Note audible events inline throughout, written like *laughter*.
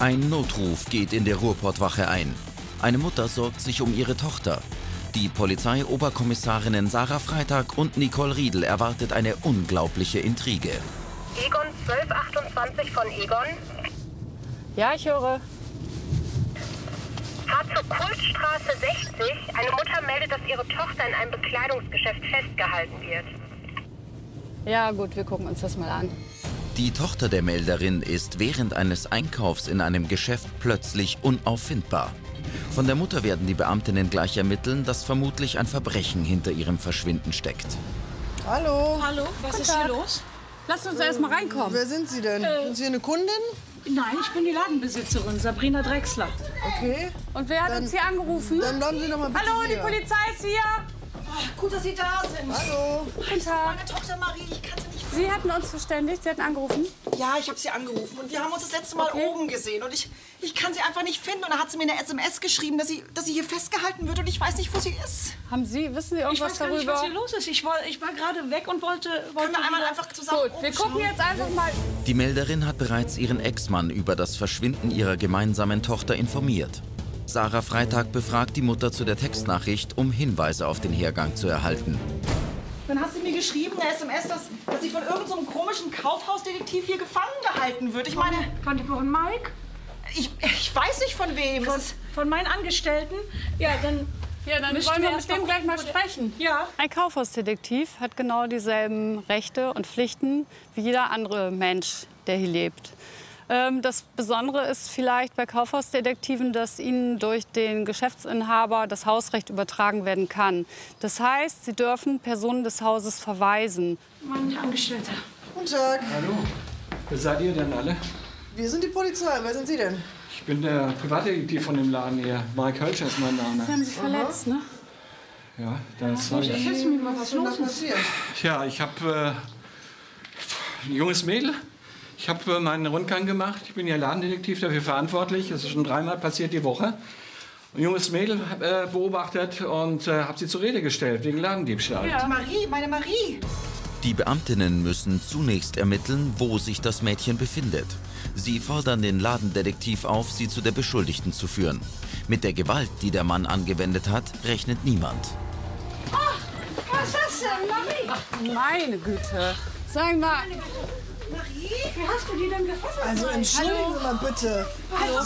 Ein Notruf geht in der Ruhrportwache ein. Eine Mutter sorgt sich um ihre Tochter. Die Polizeioberkommissarinnen Sarah Freitag und Nicole Riedel erwartet eine unglaubliche Intrige. Egon 1228 von Egon. Ja, ich höre. Fahrt zur Kultstraße 60. Eine Mutter meldet, dass ihre Tochter in einem Bekleidungsgeschäft festgehalten wird. Ja, gut, wir gucken uns das mal an. Die Tochter der Melderin ist während eines Einkaufs in einem Geschäft plötzlich unauffindbar. Von der Mutter werden die Beamtinnen gleich ermitteln, dass vermutlich ein Verbrechen hinter ihrem Verschwinden steckt. Hallo, Hallo, was ist hier los? Lass uns erst mal reinkommen. wer sind Sie denn? Sind Sie eine Kundin? Nein, ich bin die Ladenbesitzerin, Sabrina Drechsler. Okay, Und wer hat uns hier angerufen? dann bleiben Sie noch mal bitte Hallo, die hier. Polizei ist hier. Gut, dass Sie da sind. Hallo. Guten Tag. Meine Tochter Marie, ich kann sie nicht. Hatten uns verständigt, Sie hatten angerufen. Ja, ich habe sie angerufen und wir haben uns das letzte Mal Okay. oben gesehen und ich, ich kann sie einfach nicht finden. Und da hat sie mir eine SMS geschrieben, dass sie, dass sie hier festgehalten wird und ich weiß nicht, wo sie ist. Haben Sie, wissen Sie Ich irgendwas weiß gar nicht, darüber? was hier los ist. Ich, woll, ich war gerade weg und wollte, Können wollte wir einmal einfach zusammen Gut, wir gucken jetzt einfach mal. Die Melderin hat bereits ihren Ex-Mann über das Verschwinden ihrer gemeinsamen Tochter informiert. Sarah Freitag befragt die Mutter zu der Textnachricht, um Hinweise auf den Hergang zu erhalten. Sie mir geschrieben, eine SMS, dass, dass sie von irgendeinem so einem komischen Kaufhausdetektiv hier gefangen gehalten wird. Ich meine, Von, von Mike? ich, ich weiß nicht von wem. Von, von meinen Angestellten? Ja, dann. Ja, dann Müssten wollen wir wir mit dem gleich mal sprechen. Ja. Ein Kaufhausdetektiv hat genau dieselben Rechte und Pflichten wie jeder andere Mensch, der hier lebt. Ähm, Das Besondere ist vielleicht bei Kaufhausdetektiven, dass ihnen durch den Geschäftsinhaber das Hausrecht übertragen werden kann. Das heißt, sie dürfen Personen des Hauses verweisen. Mein Angestellter. Guten Tag. Hallo, wer seid ihr denn alle? Wir sind die Polizei. Wer sind Sie denn? Ich bin der Privatdetektiv von dem Laden hier. Mike Hölscher ist mein Name. Sie haben sich verletzt, ne? Ja, das war ich. Erzählst du mir mal, was Was ist los passiert? Ja, ich habe äh, ein junges Mädel. Ich habe meinen Rundgang gemacht. Ich bin ja Ladendetektiv, dafür verantwortlich. Das ist schon dreimal passiert die Woche. Ein junges Mädel äh, beobachtet und äh, habe sie zur Rede gestellt wegen Ladendiebstahl. die Marie, meine Marie. Die Beamtinnen müssen zunächst ermitteln, wo sich das Mädchen befindet. Sie fordern den Ladendetektiv auf, sie zu der Beschuldigten zu führen. Mit der Gewalt, die der Mann angewendet hat, rechnet niemand. Was ist das denn, Marie? Meine Güte. Sagen wir, Wie hast du die denn gefasst? Also entschuldigen Sie mal bitte.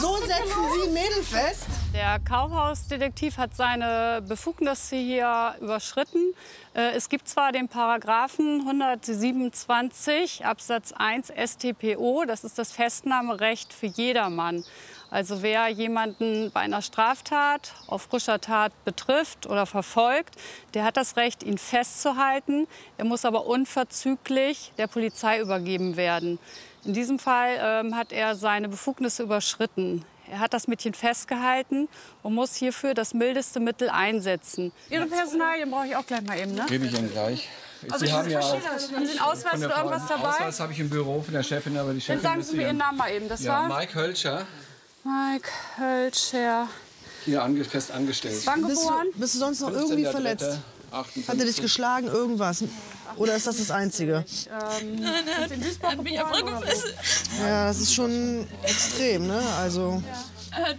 So setzen Sie Mädel fest? Der Kaufhausdetektiv hat seine Befugnisse hier überschritten. Äh, Es gibt zwar den Paragraphen 127 Absatz 1 StPO, das ist das Festnahmerecht für jedermann. Also wer jemanden bei einer Straftat auf frischer Tat betrifft oder verfolgt, der hat das Recht, ihn festzuhalten. Er muss aber unverzüglich der Polizei übergeben werden. In diesem Fall ähm, hat er seine Befugnisse überschritten. Er hat das Mädchen festgehalten und muss hierfür das mildeste Mittel einsetzen. Ihre Personalien brauche ich auch gleich mal eben, ne? Gebe ich Ihnen gleich. Sie haben ja auch Haben Sie einen Ausweis oder irgendwas dabei? Ausweis habe ich im Büro von der Chefin, aber die Chefin Dann sagen Sie mir Ihren Namen mal eben. Das Ja, war Mike Hölscher, Mike Hölscher. hier ange fest angestellt. Wann Bist geboren? du, bist du sonst noch irgendwie 15.3., verletzt? 58. Hat er dich geschlagen, irgendwas? Oder ist das das Einzige? In Duisburg geboren oder wo? Ja, das ist schon extrem, ne? Also, Er hat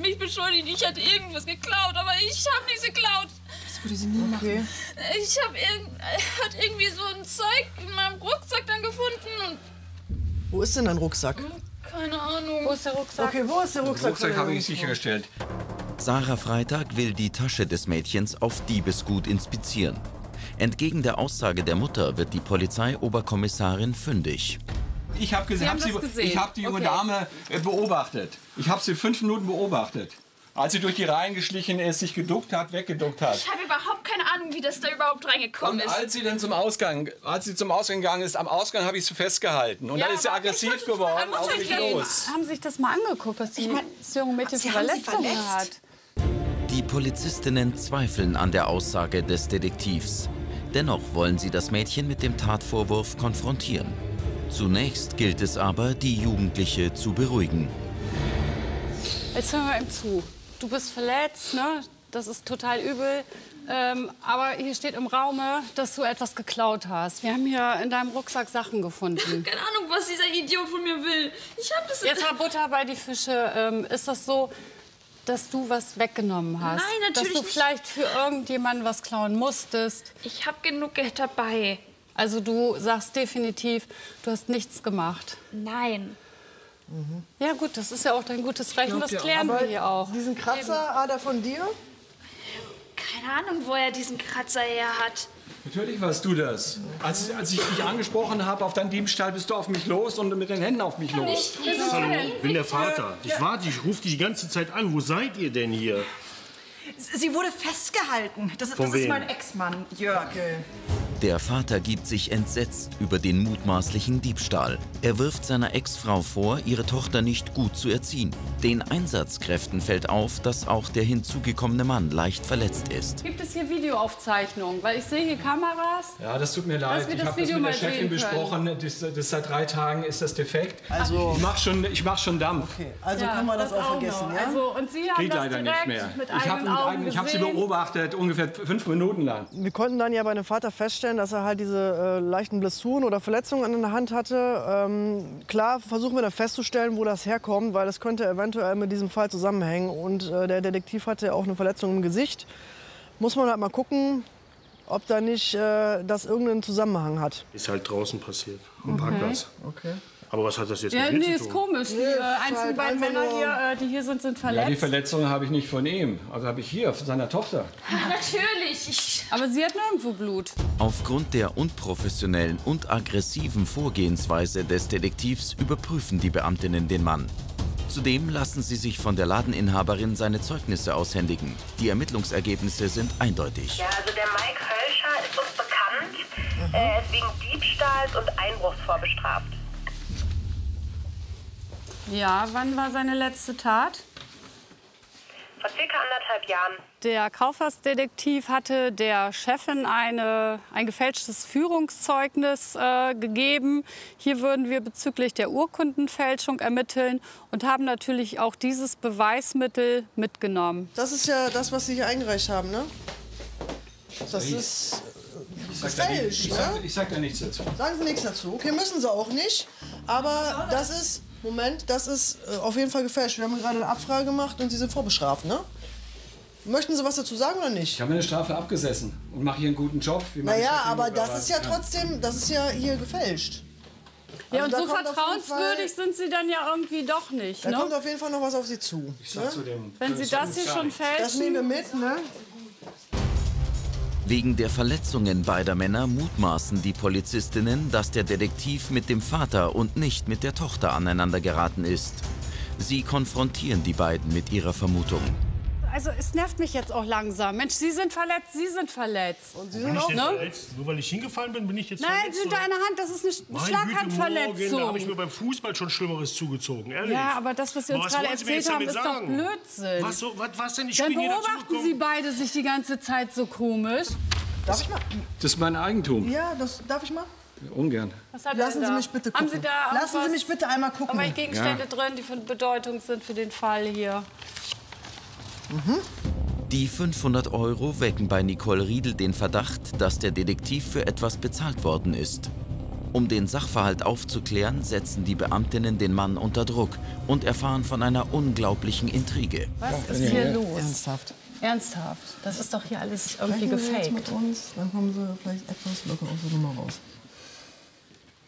mich beschuldigt, ich hätte irgendwas geklaut, aber ich habe nichts geklaut. okay. Ich habe irgend, er hat irgendwie so ein Zeug in meinem Rucksack dann gefunden und Wo ist denn dein Rucksack? Wo ist der Rucksack? Okay, wo ist der Rucksack? Rucksack von habe ich sichergestellt. Sarah Freitag will die Tasche des Mädchens auf Diebesgut inspizieren. Entgegen der Aussage der Mutter wird die Polizeioberkommissarin fündig. Ich habe hab gesehen? ich hab die junge Okay. Dame äh, beobachtet. Ich habe sie fünf Minuten beobachtet. Als sie durch die Reihen geschlichen ist, sich geduckt hat, weggeduckt hat. Ich habe überhaupt keine Ahnung, wie das da überhaupt reingekommen Und ist. als sie dann zum Ausgang, als sie zum Ausgang gegangen ist, am Ausgang habe ich sie festgehalten. Und Ja, dann ist sie aggressiv ich geworden, auf mich ich los. Haben Sie sich das mal angeguckt, was die, das junge Mädchen für Verletzungen verletzt? hat? Die Polizistinnen zweifeln an der Aussage des Detektivs. Dennoch wollen sie das Mädchen mit dem Tatvorwurf konfrontieren. Zunächst gilt es aber, die Jugendliche zu beruhigen. Jetzt hören wir ihm zu. Du bist verletzt, ne? Das ist total übel. Ähm, aber hier steht im Raume, dass du etwas geklaut hast. Wir haben hier in deinem Rucksack Sachen gefunden. *laughs* Keine Ahnung, was dieser Idiot von mir will. Ich hab das... Jetzt mal Butter bei die Fische. Ähm, ist das so, dass du was weggenommen hast? Nein, natürlich Dass du nicht. vielleicht für irgendjemanden was klauen musstest? Ich hab genug Geld dabei. Also du sagst definitiv, du hast nichts gemacht. Nein. Ja gut, das ist ja auch dein gutes Recht und das klären wir hier auch. Diesen Kratzer, Ada, von dir? Keine Ahnung, wo er diesen Kratzer her hat. Natürlich warst du das. Als, als ich dich angesprochen habe auf deinen Diebstahl, bist du auf mich los und mit den Händen auf mich los. Hallo, ich bin der Vater. Ich warte, ich rufe dich die ganze Zeit an. Wo seid ihr denn hier? Sie wurde festgehalten. Das, Von das ist mein Ex-Mann, Jörg. Der Vater gibt sich entsetzt über den mutmaßlichen Diebstahl. Er wirft seiner Ex-Frau vor, ihre Tochter nicht gut zu erziehen. Den Einsatzkräften fällt auf, dass auch der hinzugekommene Mann leicht verletzt ist. Gibt es hier Videoaufzeichnungen? Weil ich sehe hier Kameras. Ja, das tut mir leid. wir Ich das habe das mit der Chefin besprochen. Das, das seit drei Tagen ist das defekt. Also- ich mach schon, ich mach schon Dampf. Also kann man das, auch vergessen, noch. ja? Also, und Sie haben Geht das leider nicht mehr. mit Ich habe hab sie beobachtet, ungefähr fünf Minuten lang. Wir konnten dann ja bei dem Vater feststellen, dass er halt diese äh, leichten Blessuren oder Verletzungen an der Hand hatte. Ähm, klar versuchen wir dann festzustellen, wo das herkommt, weil es könnte eventuell mit diesem Fall zusammenhängen. Und äh, der Detektiv hatte auch eine Verletzung im Gesicht. Muss man halt mal gucken, ob da nicht äh, das irgendeinen Zusammenhang hat. Ist halt draußen passiert. Am Parkplatz. Okay. Aber was hat das jetzt Ja, mit mir nee, zu ist tun? komisch. Die Nee, äh, ist einzigen halt beiden Männer nur- hier, äh, die hier sind, sind Ja, verletzt. die Verletzung habe ich nicht von ihm. Also habe ich hier von seiner Tochter. *laughs* Natürlich. Ich, Aber sie hat nirgendwo Blut. Aufgrund der unprofessionellen und aggressiven Vorgehensweise des Detektivs überprüfen die Beamtinnen den Mann. Zudem lassen sie sich von der Ladeninhaberin seine Zeugnisse aushändigen. Die Ermittlungsergebnisse sind eindeutig. Ja, also der Mike Hölscher ist uns bekannt. Er ist wegen Diebstahls und Einbruchs vorbestraft. Ja, wann war seine letzte Tat? Vor circa anderthalb Jahren. Der Kaufhausdetektiv hatte der Chefin eine, ein gefälschtes Führungszeugnis äh, gegeben. Hier würden wir bezüglich der Urkundenfälschung ermitteln und haben natürlich auch dieses Beweismittel mitgenommen. Das ist ja das, was Sie hier eingereicht haben, ne? Das ist Ich sag, da, nicht- gefälscht, ich, sag, ne? ich sag da nichts dazu. Sagen Sie nichts dazu. Okay, müssen Sie auch nicht. Aber das ist, Moment, das ist äh, auf jeden Fall gefälscht. Wir haben gerade eine Abfrage gemacht und Sie sind vorbestraft, ne? Möchten Sie was dazu sagen oder nicht? Ich habe meine Strafe abgesessen und mache hier einen guten Job. Naja, aber das ist ja trotzdem, das ist ja hier gefälscht. Ja, Also und so vertrauenswürdig sind Sie dann ja irgendwie doch nicht. Da Ne? kommt auf jeden Fall noch was auf Sie zu. Ich sag zu dem. Wenn Sie das hier schon Das nehmen wir fälschen. mit, ne? Wegen der Verletzungen beider Männer mutmaßen die Polizistinnen, dass der Detektiv mit dem Vater und nicht mit der Tochter aneinander geraten ist. Sie konfrontieren die beiden mit ihrer Vermutung. Also es nervt mich jetzt auch langsam. Mensch, Sie sind verletzt, Sie sind verletzt. Und Sie sind auch, ne? verletzt? Nur weil ich hingefallen bin, bin ich jetzt Nein, verletzt? Sie sind da oder? eine Hand, das ist eine morgen, da habe ich mir Schlaghandverletzung. beim Fußball schon Schlimmeres zugezogen, ehrlich. Ja, aber das, was Sie uns Aber gerade erzählt haben, ist doch sagen? Blödsinn. Was, so, was, was denn? Ich Dann beobachten. Sie beide sich die ganze Zeit so komisch. Darf ich mal? Das ist mein Eigentum. Ja, das darf ich mal? Ungern. Was hat Lassen Sie mich bitte Haben gucken. Sie da Lassen Sie mich bitte einmal gucken. irgendwelche Gegenstände drin, die von Bedeutung sind für den Fall hier? Die 500 Euro wecken bei Nicole Riedel den Verdacht, dass der Detektiv für etwas bezahlt worden ist. Um den Sachverhalt aufzuklären, setzen die Beamtinnen den Mann unter Druck und erfahren von einer unglaublichen Intrige. Was ist hier los? Ernsthaft. Ernsthaft? Das ist doch hier alles irgendwie Sie jetzt mit gefaked. uns, dann kommen Sie vielleicht etwas locker aus der Nummer raus.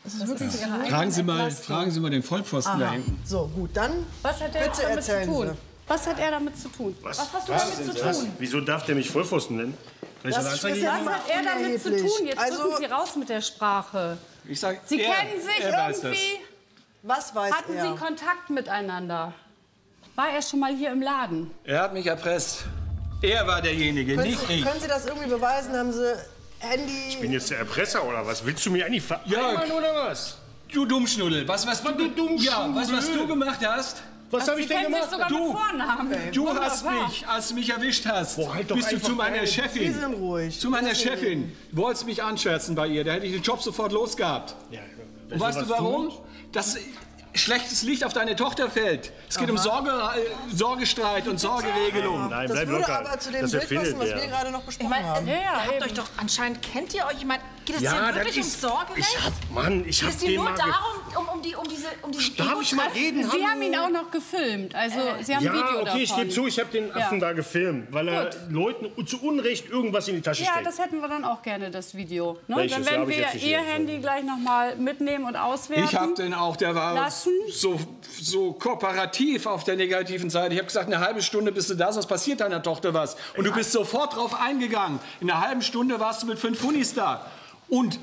Ist wirklich Fragen Sie, mal, fragen Sie mal den Vollpfosten da hinten. So, gut, dann Was hat er Bitte damit erzählen zu tun? Sie. Was hat er damit zu tun? Was? Was hast du Was? damit zu Was? tun? Wieso darf der mich Vollpfosten nennen? Kann ich Das das Anzeige? Was hat er damit zu tun? Jetzt Also- rücken Sie raus mit der Sprache. Ich sag, Sie er, kennen sich er weiß das. irgendwie. was weiß Hatten er? Sie Kontakt miteinander? War er schon mal hier im Laden? Er hat mich erpresst. Er war derjenige, können, nicht Sie, ich. können Sie das irgendwie beweisen? Haben Sie Handy? Ich bin jetzt der Erpresser oder was? Willst du mich eigentlich vereinbaren oder was? Du Dummschnuddel, was, was, du, du Dummschnuddel? Ja, was, was du gemacht hast? Was habe ich denn gemacht? sogar Du. mit Vornamen. Du hast mich, als du mich erwischt hast, Boah, halt doch bist du zu meiner Chefin. sind ruhig. Zu meiner Chefin. Du wolltest mich anschwärzen bei ihr, da hätte ich den Job sofort losgehabt. Ja, Und weißt du warum? Das, schlechtes Licht auf deine Tochter fällt. Es geht um Sorge, äh, Sorgestreit und Sorgeregelung. Nein, Das bleib würde locker. aber zu dem das Bild passen, was wir der. gerade noch Ich besprochen meine, haben. ihr ja, habt eben. euch doch anscheinend kennt ihr euch. Ich meine, geht es Ja, wirklich ist. um Sorgerecht? Ich hab, Mann, ich geht hab es hier den nur darum, um, um, die, um diese, um diese Darf ich mal reden? Sie haben ihn auch noch gefilmt. Also Sie haben Ja, ein Video okay, davon. ich gebe zu, ich habe den Affen Ja. da gefilmt, weil er Leuten zu Unrecht irgendwas in die Tasche Ja, steckt. das hätten wir dann auch gerne, das Video. Ne? Welches? Dann Ja, werden ich wir Ihr. Handy gleich noch mal mitnehmen und auswerten. Ich habe den auch, der war Lassen? so, so kooperativ auf der negativen Seite. Ich habe gesagt, eine halbe Stunde bist du da, sonst passiert deiner Tochter was. Und du bist sofort drauf eingegangen. In einer halben Stunde warst du mit fünf Hunis da. Und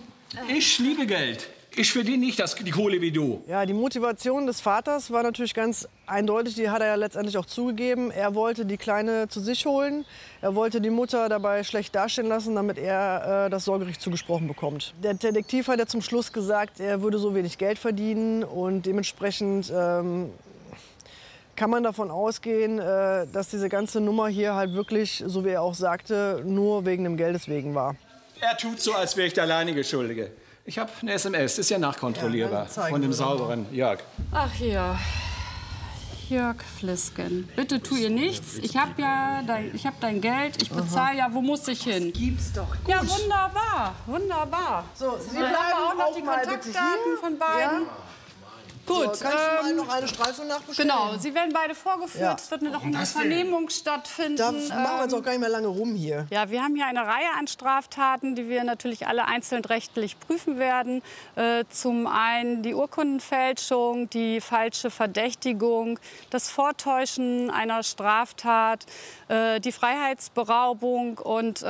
ich liebe Geld. Ich verdiene nicht das, die Kohle wie du. Ja, die Motivation des Vaters war natürlich ganz eindeutig. Die hat er ja letztendlich auch zugegeben. Er wollte die Kleine zu sich holen. Er wollte die Mutter dabei schlecht dastehen lassen, damit er äh, das Sorgerecht zugesprochen bekommt. Der Detektiv hat ja zum Schluss gesagt, er würde so wenig Geld verdienen und dementsprechend ähm, kann man davon ausgehen, äh, dass diese ganze Nummer hier halt wirklich, so wie er auch sagte, nur wegen dem Geldes wegen war. Er tut so, als wäre ich der alleinige Schuldige. Ich habe eine SMS, ist ja nachkontrollierbar. Ja, von dem sauberen Jörg. Ach hier. Jörg Flisken, bitte tu ihr nichts. Ich habe ja dein, ich hab dein Geld, ich bezahle ja, wo muss ich hin? Gibt's doch. Ja, wunderbar, wunderbar. So, Sie wir auch noch bleiben die Kontaktdaten von beiden. Gut, So, kannst du mal ähm, noch eine Streife nachbestellen? genau, sie werden beide vorgeführt. Ja. Es wird noch eine das denn? Vernehmung stattfinden. Da machen wir jetzt Ähm, auch gar nicht mehr lange rum hier. Ja, wir haben hier eine Reihe an Straftaten, die wir natürlich alle einzeln rechtlich prüfen werden. Äh, zum einen die Urkundenfälschung, die falsche Verdächtigung, das Vortäuschen einer Straftat, äh, die Freiheitsberaubung und äh,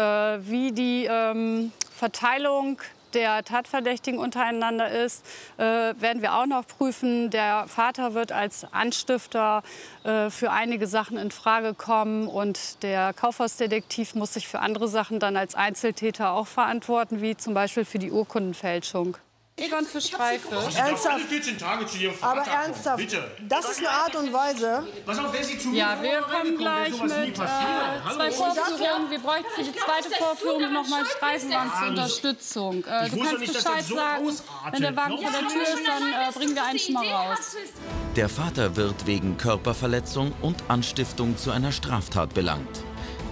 wie die ähm, Verteilung der Tatverdächtigen untereinander ist, äh, werden wir auch noch prüfen. Der Vater wird als Anstifter äh, für einige Sachen in Frage kommen und der Kaufhausdetektiv muss sich für andere Sachen dann als Einzeltäter auch verantworten, wie zum Beispiel für die Urkundenfälschung. Egon für Streife. Ernsthaft? Alle 14 Tage zu ihrem Aber Vater kommen. ernsthaft, Bitte. das ist eine Art und Weise. Pass auf, wer sie zu mir Ja, wir kommen gleich mit äh, zwei Vorführungen. Wir bräuchten für die zweite Vorführung so noch mal eine Streifenwagen zur Unterstützung. Äh, du kannst nicht, Bescheid so sagen, ausartet. wenn der Wagen vor der. Tür ist, dann äh, bringen wir einen schon mal raus. Der Vater wird wegen Körperverletzung und Anstiftung zu einer Straftat belangt.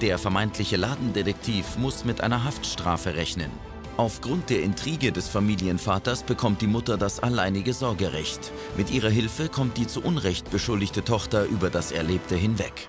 Der vermeintliche Ladendetektiv muss mit einer Haftstrafe rechnen. Aufgrund der Intrige des Familienvaters bekommt die Mutter das alleinige Sorgerecht. Mit ihrer Hilfe kommt die zu Unrecht beschuldigte Tochter über das Erlebte hinweg.